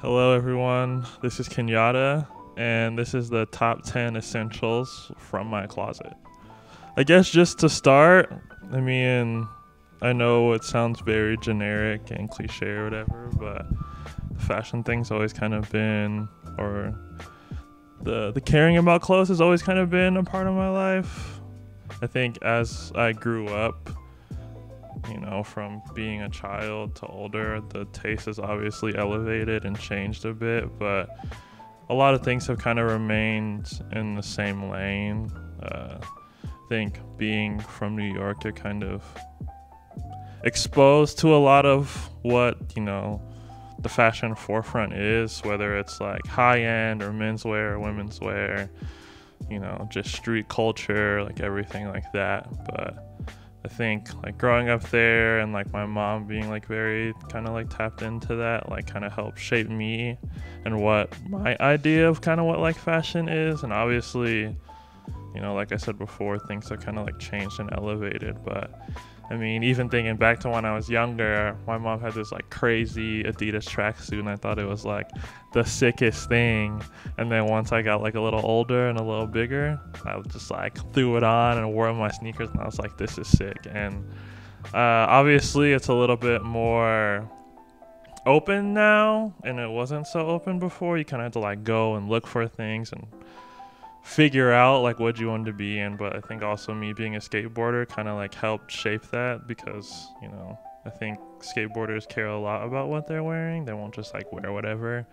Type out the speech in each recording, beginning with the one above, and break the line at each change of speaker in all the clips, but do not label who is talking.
Hello, everyone. This is Kenyatta, and this is the top 10 essentials from my closet. I guess just to start, I mean, I know it sounds very generic and cliche or whatever, but the fashion thing's always kind of been, or the the caring about clothes has always kind of been a part of my life. I think as I grew up, you know, from being a child to older, the taste has obviously elevated and changed a bit, but a lot of things have kind of remained in the same lane. Uh, I think being from New York, you're kind of exposed to a lot of what, you know, the fashion forefront is, whether it's like high end or menswear or women's wear, you know, just street culture, like everything like that. But I think like growing up there and like my mom being like very kind of like tapped into that, like kind of helped shape me and what my idea of kind of what like fashion is. And obviously, you know, like I said before, things are kind of like changed and elevated. But I mean, even thinking back to when I was younger, my mom had this like crazy Adidas tracksuit, and I thought it was like the sickest thing. And then once I got like a little older and a little bigger, I just like threw it on and wore my sneakers, and I was like, this is sick. And uh, obviously, it's a little bit more open now, and it wasn't so open before. You kind of had to like go and look for things and figure out like what you wanted to be in but i think also me being a skateboarder kind of like helped shape that because you know i think skateboarders care a lot about what they're wearing. They won't just like wear whatever.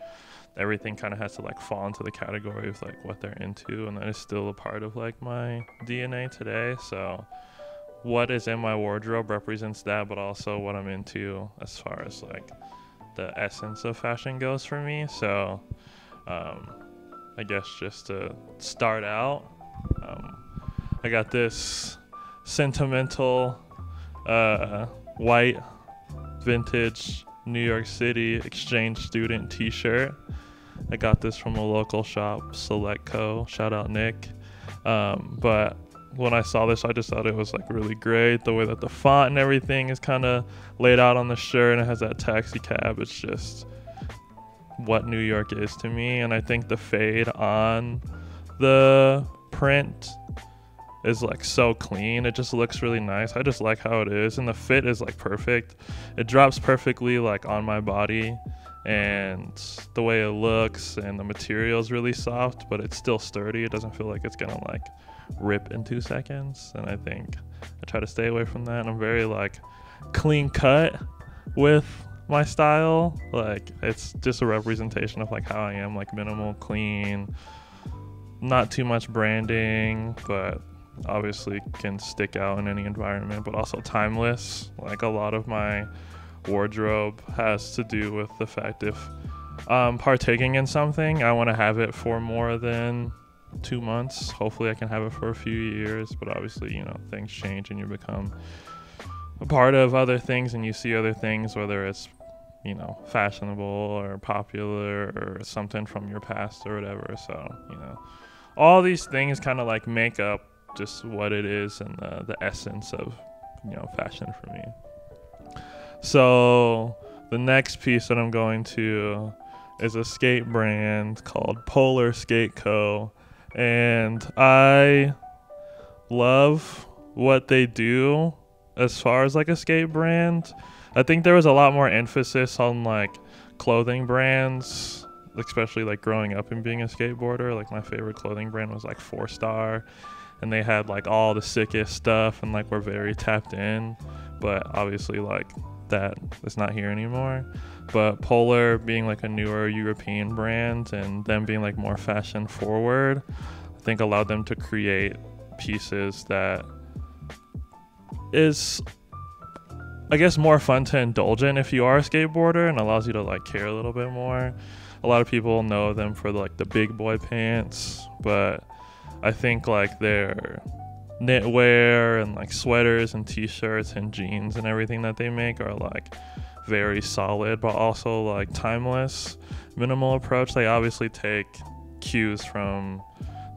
Everything kind of has to like fall into the category of like what they're into and that is still a part of like my dna today. So what is in my wardrobe represents that but also what i'm into as far as like the essence of fashion goes for me. So um, I guess just to start out, um, I got this sentimental uh, white vintage New York City exchange student T-shirt. I got this from a local shop, Select Co. Shout out Nick. Um, but when I saw this, I just thought it was like really great. The way that the font and everything is kind of laid out on the shirt, and it has that taxi cab. It's just what New York is to me. And I think the fade on the print is like so clean. It just looks really nice. I just like how it is. And the fit is like perfect. It drops perfectly like on my body. And the way it looks and the material is really soft, but it's still sturdy. It doesn't feel like it's gonna like rip in two seconds. And I think I try to stay away from that. And I'm very like clean cut with my style. Like it's just a representation of like how I am, like minimal, clean, not too much branding, but obviously can stick out in any environment, but also timeless. Like a lot of my wardrobe has to do with the fact if I'm partaking in something, I want to have it for more than two months. Hopefully, I can have it for a few years, but obviously, you know, things change and you become a part of other things and you see other things, whether it's you know fashionable or popular or something from your past or whatever. So you know, all these things kind of like make up just what it is and the, the essence of you know fashion for me. So the next piece that I'm going to is a skate brand called Polar Skate Co. And I love what they do as far as like a skate brand. I think there was a lot more emphasis on like clothing brands, especially like growing up and being a skateboarder. Like my favorite clothing brand was like Four Star, and they had like all the sickest stuff and like we're very tapped in. But obviously, like that is not here anymore. But Polar being like a newer European brand and them being like more fashion forward, I think allowed them to create pieces that is I guess more fun to indulge in if you are a skateboarder and allows you to like care a little bit more. A lot of people know them for like the big boy pants, but I think like their knitwear and like sweaters and t-shirts and jeans and everything that they make are like very solid but also like timeless minimal approach they obviously take cues from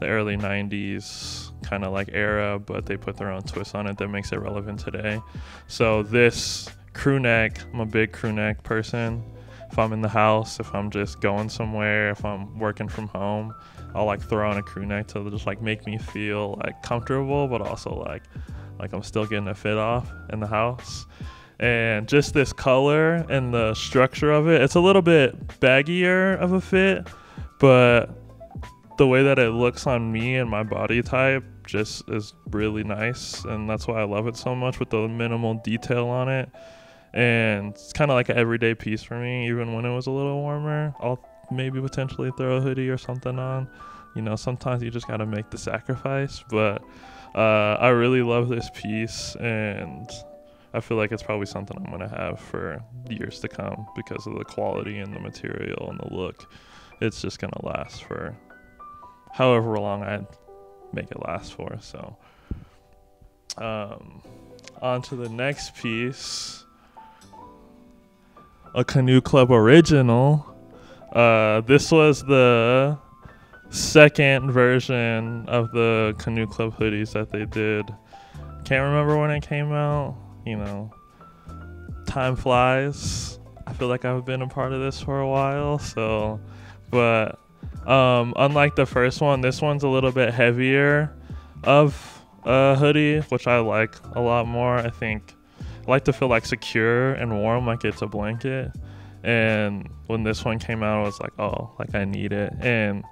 the early 90s kind of like era, but they put their own twist on it that makes it relevant today. So this crew neck, I'm a big crew neck person, if I'm in the house, if I'm just going somewhere, if I'm working from home, I'll like throw on a crew neck to just like make me feel like comfortable, but also like like I'm still getting a fit off in the house. And just this color and the structure of it, it's a little bit baggier of a fit, but the way that it looks on me and my body type just is really nice and that's why I love it so much with the minimal detail on it and it's kind of like an everyday piece for me even when it was a little warmer I'll maybe potentially throw a hoodie or something on you know sometimes you just got to make the sacrifice but uh, I really love this piece and I feel like it's probably something I'm gonna have for years to come because of the quality and the material and the look. It's just gonna last for however long I make it last for. So, um, on to the next piece. A Canoe Club original. Uh, this was the second version of the Canoe Club hoodies that they did. Can't remember when it came out. You know, time flies. I feel like I've been a part of this for a while. So, but um, unlike the first one, this one's a little bit heavier of a hoodie, which I like a lot more. I think I like to feel like secure and warm, like it's a blanket. And when this one came out, I was like, oh, like I need it. And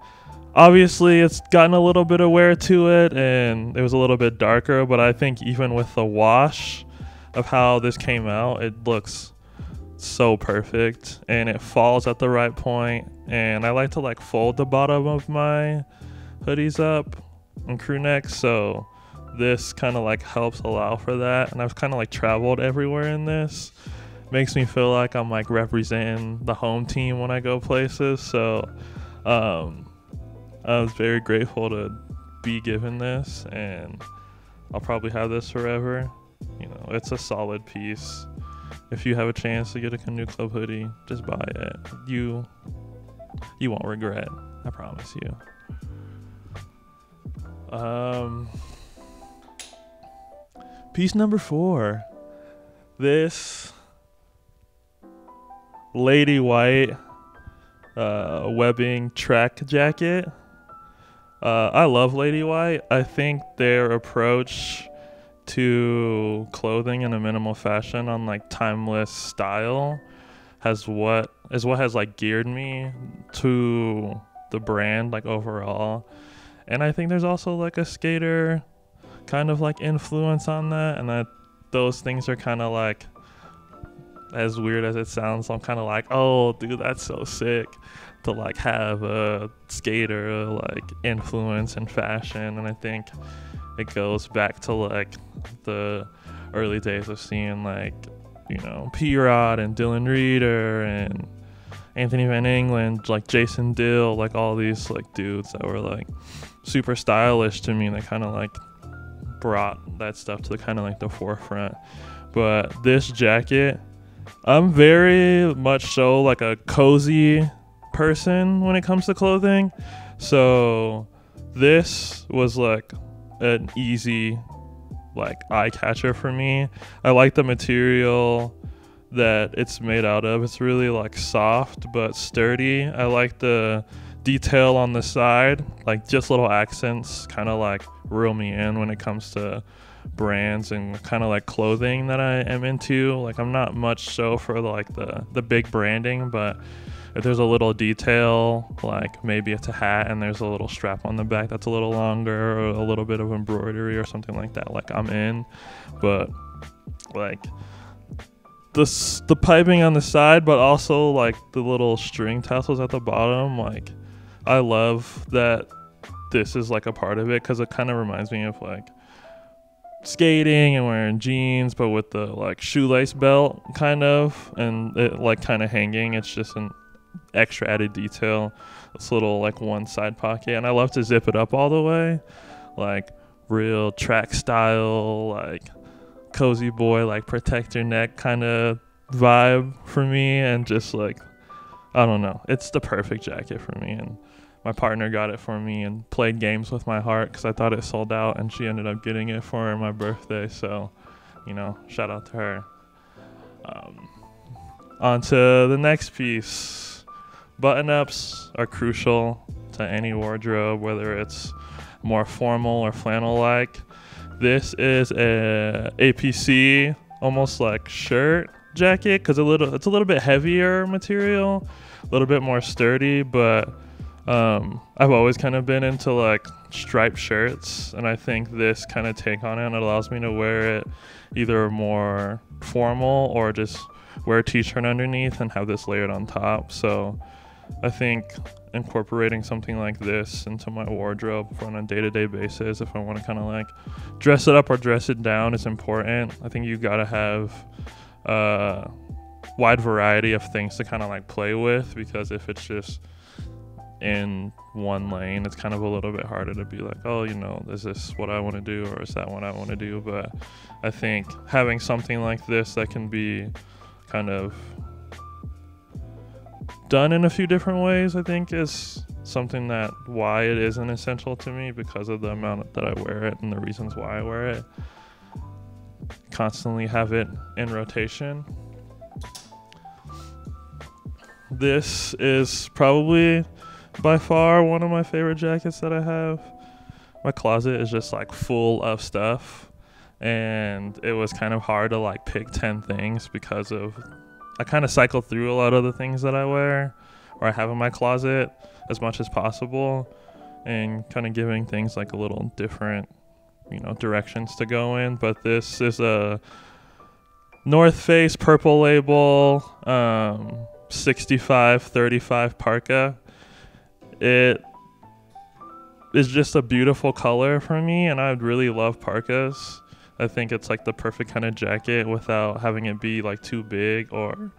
obviously, it's gotten a little bit of wear to it, and it was a little bit darker. But I think even with the wash of how this came out, it looks so perfect and it falls at the right point and I like to like fold the bottom of my hoodies up and crew necks so this kind of like helps allow for that and I've kind of like traveled everywhere in this. Makes me feel like I'm like representing the home team when I go places so um I was very grateful to be given this and I'll probably have this forever. You know it's a solid piece if you have a chance to get a canoe club hoodie, just buy it. You you won't regret. I promise you. Um piece number 4. This Lady White uh, webbing track jacket. Uh, I love Lady White. I think their approach to clothing in a minimal fashion on like timeless style has what is what has like geared me to the brand like overall. And i think there's also like a skater kind of like influence on that and that those things are kind of like as weird as it sounds i'm kind of like oh dude that's so sick to like have a skater like influence in fashion. And i think it goes back to like the early days of seeing like you know P Rod and Dylan Rieder and Anthony Van Engelen, like Jason Dill, like all these like dudes that were like super stylish to me. And they kind of like brought that stuff to the kind of like the forefront. But this jacket, I'm very much so like a cozy person when it comes to clothing. So this was like an easy like eye catcher for me. I like the material that it's made out of. It's really like soft but sturdy. I like the detail on the side, like just little accents kind of like reel me in when it comes to brands and kind of like clothing that I am into. Like I'm not much so for like the the big branding, but if there's a little detail, like maybe it's a hat and there's a little strap on the back that's a little longer, or a little bit of embroidery or something like that, like I'm in. But like the the piping on the side, but also like the little string tassels at the bottom, like I love that this is like a part of it because it kind of reminds me of like skating and wearing jeans but with the like shoelace belt kind of and it like kind of hanging it's just an extra added detail. This little like one side pocket, and I love to zip it up all the way, like real track style, like cozy boy, like protect your neck kind of vibe for me, and just like I don't know, it's the perfect jacket for me, and my partner got it for me and played games with my heart because I thought it sold out, and she ended up getting it for my birthday. So, you know, shout out to her. Um, on to the next piece. Button ups are crucial to any wardrobe, whether it's more formal or flannel like. This is a APC almost like shirt jacket because a little it's a little bit heavier material, a little bit more sturdy, but um, I've always kind of been into like striped shirts, and I think this kind of take on it allows me to wear it either more formal or just wear a t-shirt underneath and have this layered on top. So I think incorporating something like this into my wardrobe on a day-to-day basis if I want to kind of like dress it up or dress it down is important. I think you got to have a wide variety of things to kind of like play with because if it's just in one lane, it's kind of a little bit harder to be like, oh, you know, is this what I want to do or is that what I want to do? But I think having something like this that can be kind of done in a few different ways, I think is something that why it isn't essential to me because of the amount that I wear it and the reasons why I wear it. Constantly have it in rotation. This is probably by far one of my favorite jackets that I have. My closet is just like full of stuff and it was kind of hard to like pick 10 things because of I kind of cycle through a lot of the things that I wear or I have in my closet as much as possible and kind of giving things like a little different, you know, directions to go in, but this is a North Face purple label um 6535 parka it is just a beautiful color for me, and I really love parkas. I think it's like the perfect kind of jacket without having it be like too big or,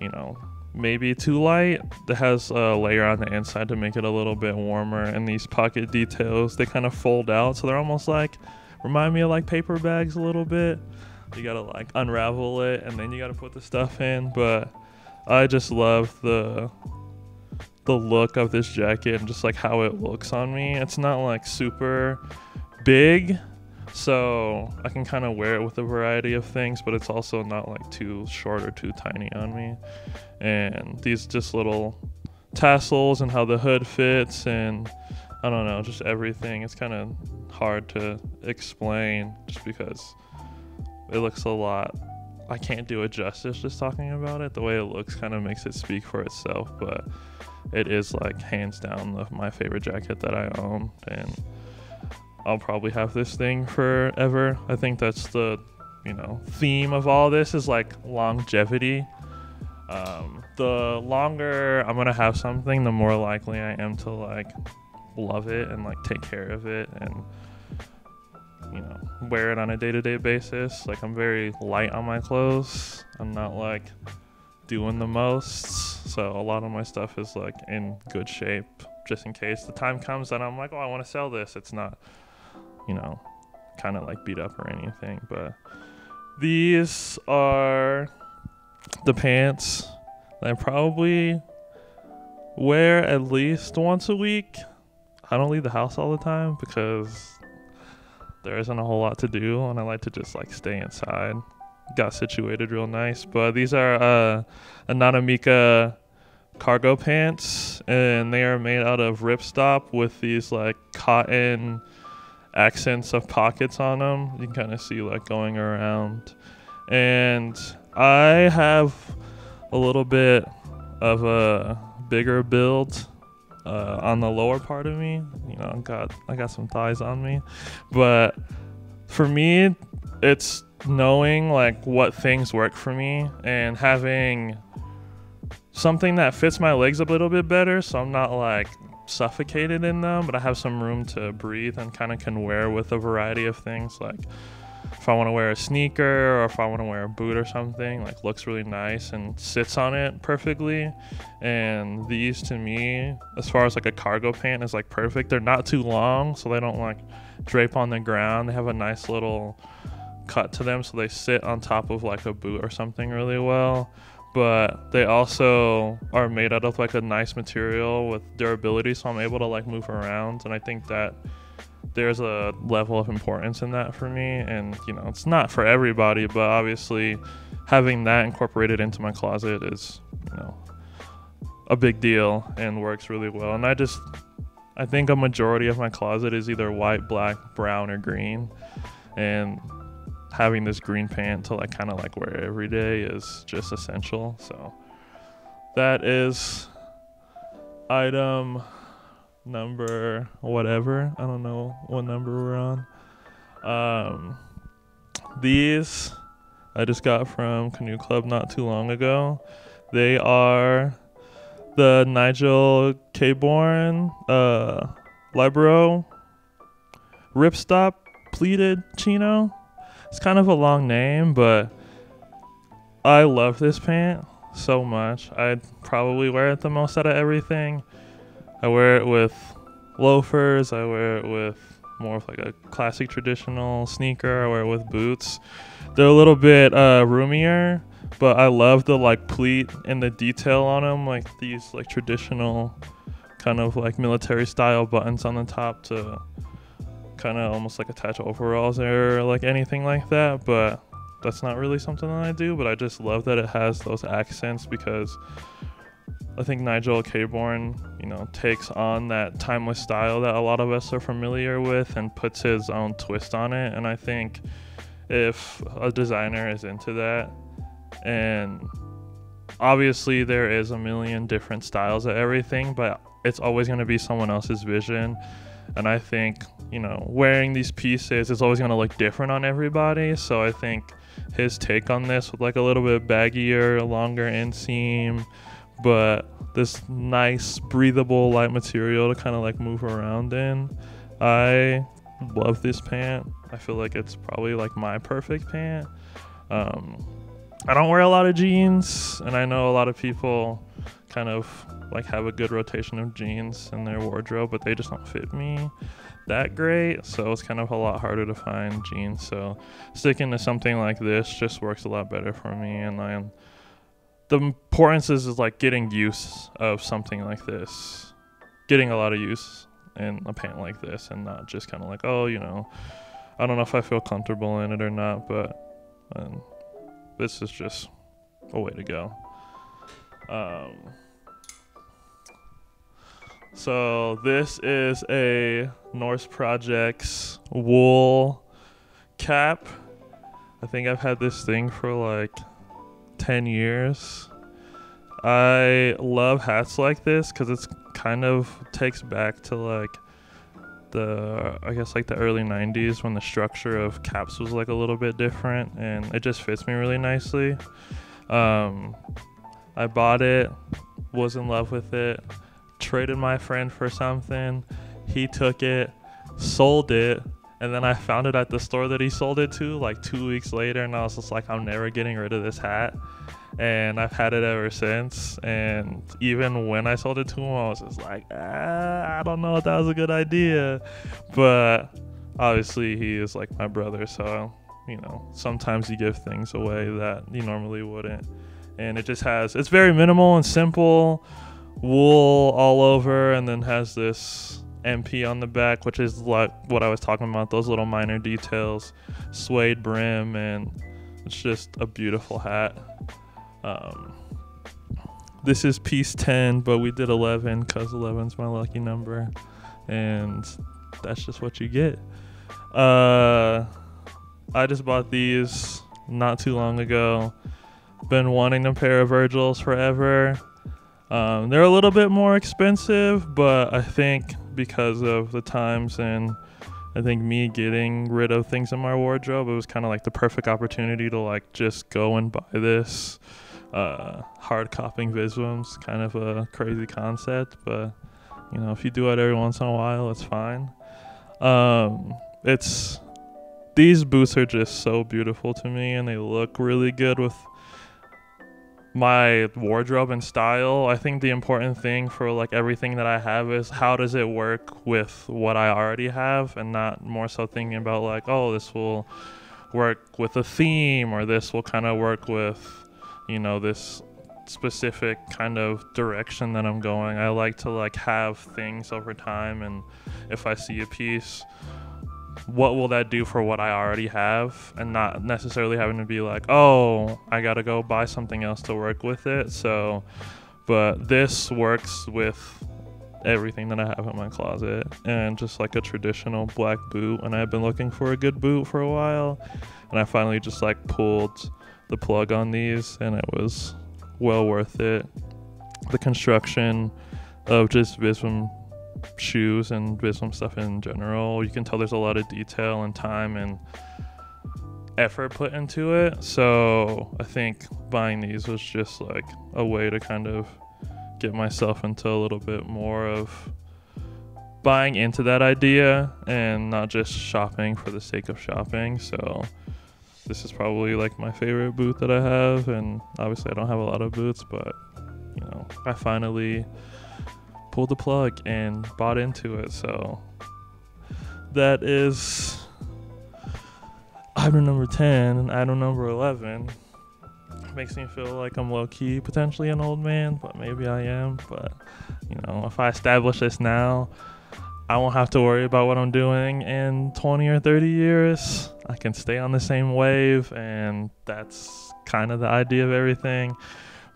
you know, maybe too light. It has a layer on the inside to make it a little bit warmer, and these pocket details they kind of fold out, so they're almost like remind me of like paper bags a little bit. You gotta like unravel it, and then you gotta put the stuff in. But I just love the the look of this jacket and just like how it looks on me. It's not like super big, so I can kind of wear it with a variety of things, but it's also not like too short or too tiny on me. And these just little tassels and how the hood fits and I don't know, just everything. It's kind of hard to explain just because it looks a lot. I can't do it justice just talking about it. The way it looks kind of makes it speak for itself, but it is like hands down the, my favorite jacket that I own, and I'll probably have this thing forever. I think that's the you know theme of all this is like longevity. Um, the longer I'm gonna have something, the more likely I am to like love it and like take care of it and you know wear it on a day-to-day basis. Like I'm very light on my clothes. I'm not like doing the most. So a lot of my stuff is like in good shape just in case the time comes that I'm like, oh, I want to sell this. It's not, you know, kind of like beat up or anything. But these are the pants that I probably wear at least once a week. I don't leave the house all the time because there isn't a whole lot to do and I like to just like stay inside got situated real nice. But these are uh, a Nanamica cargo pants, and they are made out of ripstop with these like cotton accents of pockets on them. You can kind of see like going around. And I have a little bit of a bigger build uh, on the lower part of me. You know, I got I got some thighs on me, but for me, it's knowing like what things work for me and having something that fits my legs a little bit better so I'm not like suffocated in them, but I have some room to breathe and kind of can wear with a variety of things like if I want to wear a sneaker or if I want to wear a boot or something, like looks really nice and sits on it perfectly. And these to me, as far as like a cargo pant is like perfect. They're not too long, so they don't like drape on the ground. They have a nice little cut to them so they sit on top of like a boot or something really well but they also are made out of like a nice material with durability so i'm able to like move around and i think that there's a level of importance in that for me and you know it's not for everybody but obviously having that incorporated into my closet is you know a big deal and works really well and i just i think a majority of my closet is either white black brown or green and having this green pant to like kind of like wear every day is just essential so that is item number whatever. I don't know what number we're on. Um, these I just got from Canoe Club not too long ago. They are the Nigel Cabourn uh, Libero Ripstop pleated chino. It's kind of a long name, but I love this pant so much. I'd probably wear it the most out of everything. I wear it with loafers. I wear it with more of like a classic traditional sneaker. I wear it with boots. They're a little bit uh, roomier, but I love the like pleat and the detail on them, like these like traditional kind of like military style buttons on the top to kind of almost like attach overalls or like anything like that. But that's not really something that I do. But I just love that it has those accents because I think Nigel Cabourn, you know, takes on that timeless style that a lot of us are familiar with and puts his own twist on it. And I think if a designer is into that, and obviously there is a million different styles of everything, but it's always going to be someone else's vision. And I think, you know, wearing these pieces is always going to look different on everybody. So I think his take on this with like a little bit baggier, longer inseam but this nice breathable light material to kind of like move around in. I love this pant. I feel like it's probably like my perfect pant. Um, I don't wear a lot of jeans, and I know a lot of people kind of like have a good rotation of jeans in their wardrobe, but they just don't fit me that great. So it's kind of a lot harder to find jeans. So sticking to something like this just works a lot better for me, and I'm the importance is, is like getting use of something like this, getting a lot of use in a pant like this, and not just kind of like, oh, you know, I don't know if I feel comfortable in it or not, but um, this is just a way to go. Um, so this is a Norse Projects wool cap. I think I've had this thing for like 10 years. I love hats like this because it's kind of takes back to like the I guess like the early 90s when the structure of caps was like a little bit different and it just fits me really nicely. Um, I bought it, was in love with it, traded my friend for something. He took it, sold it, and then I found it at the store that he sold it to like two weeks later, and I was just like, I'm never getting rid of this hat. And I've had it ever since. And even when I sold it to him, I was just like, ah, I don't know if that was a good idea. But obviously, he is like my brother, so you know, sometimes you give things away that you normally wouldn't. And it just has, it's very minimal and simple, wool all over, and then has this MP on the back, which is like what I was talking about, those little minor details, suede brim, and it's just a beautiful hat. Um, this is piece 10, but we did 11 because 11 is my lucky number, and that's just what you get. Uh, I just bought these not too long ago. Been wanting a pair of Virgils forever. Um, they're a little bit more expensive, but I think because of the times and I think me getting rid of things in my wardrobe, it was kind of like the perfect opportunity to like just go and buy this. Uh, hard copying Visvim's kind of a crazy concept, but you know if you do it every once in a while, it's fine. Um, it's these boots are just so beautiful to me, and they look really good with my wardrobe and style. I think the important thing for like everything that I have is how does it work with what I already have and not more so thinking about like, oh, this will work with a theme or this will kind of work with, you know, this specific kind of direction that I'm going. I like to like have things over time and if I see a piece what will that do for what I already have and not necessarily having to be like, oh, I got to go buy something else to work with it. So, but this works with everything that I have in my closet and just like a traditional black boot. And I've been looking for a good boot for a while. And I finally just like pulled the plug on these and it was well worth it. The construction of just Visvim shoes and Visvim stuff in general, you can tell there's a lot of detail and time and effort put into it. So I think buying these was just like a way to kind of get myself into a little bit more of buying into that idea and not just shopping for the sake of shopping. So this is probably like my favorite boot that I have and obviously I don't have a lot of boots, but you know, I finally pulled the plug and bought into it. So that is item number 10 and item number 11 makes me feel like I'm low key potentially an old man, but maybe I am. But you know, if I establish this now, I won't have to worry about what I'm doing in 20 or 30 years. I can stay on the same wave, and that's kind of the idea of everything.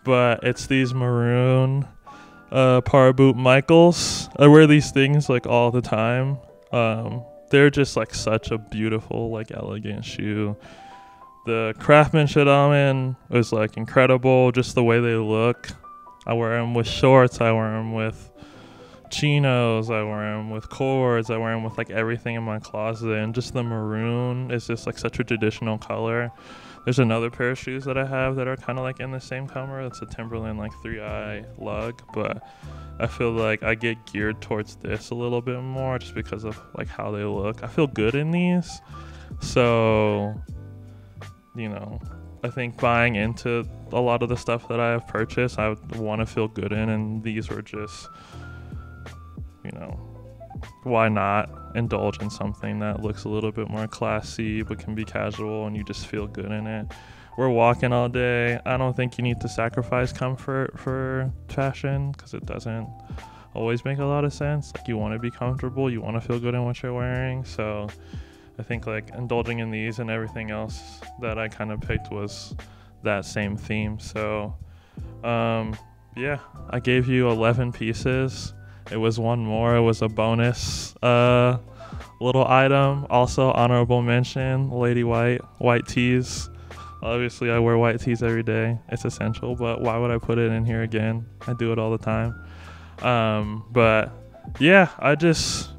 But it's these maroon uh, Paraboot Michaels. I wear these things like all the time. Um, they're just like such a beautiful, like elegant shoe the craftsmanship I'm in is like incredible. Just the way they look. I wear them with shorts. I wear them with chinos. I wear them with cords. I wear them with like everything in my closet. And just the maroon is just like such a traditional color. There's another pair of shoes that I have that are kind of like in the same color. It's a Timberland like three eye lug, but I feel like I get geared towards this a little bit more just because of like how they look. I feel good in these, so you know, I think buying into a lot of the stuff that I have purchased, I want to feel good in, and these were just, you know, why not indulge in something that looks a little bit more classy but can be casual and you just feel good in it? We're walking all day. I don't think you need to sacrifice comfort for fashion because it doesn't always make a lot of sense. Like, you want to be comfortable, you want to feel good in what you're wearing. So, I think like indulging in these and everything else that I kind of picked was that same theme. So, um, yeah, I gave you 11 pieces. It was one more. It was a bonus uh, little item. Also, honorable mention Lady White, white tees. Obviously, I wear white tees every day. It's essential, but why would I put it in here again? I do it all the time. Um, but yeah, I just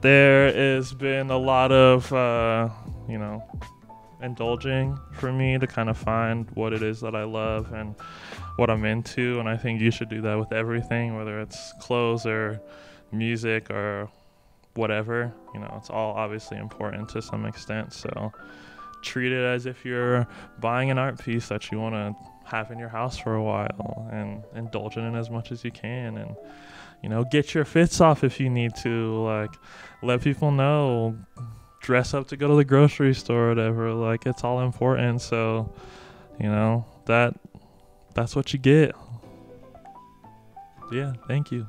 there has been a lot of uh, you know indulging for me to kind of find what it is that I love and what I'm into and I think you should do that with everything whether it's clothes or music or whatever. You know it's all obviously important to some extent so treat it as if you're buying an art piece that you want to have in your house for a while and indulge in it as much as you can and you know get your fits off if you need to like let people know dress up to go to the grocery store or whatever like it's all important so you know that that's what you get. Yeah thank you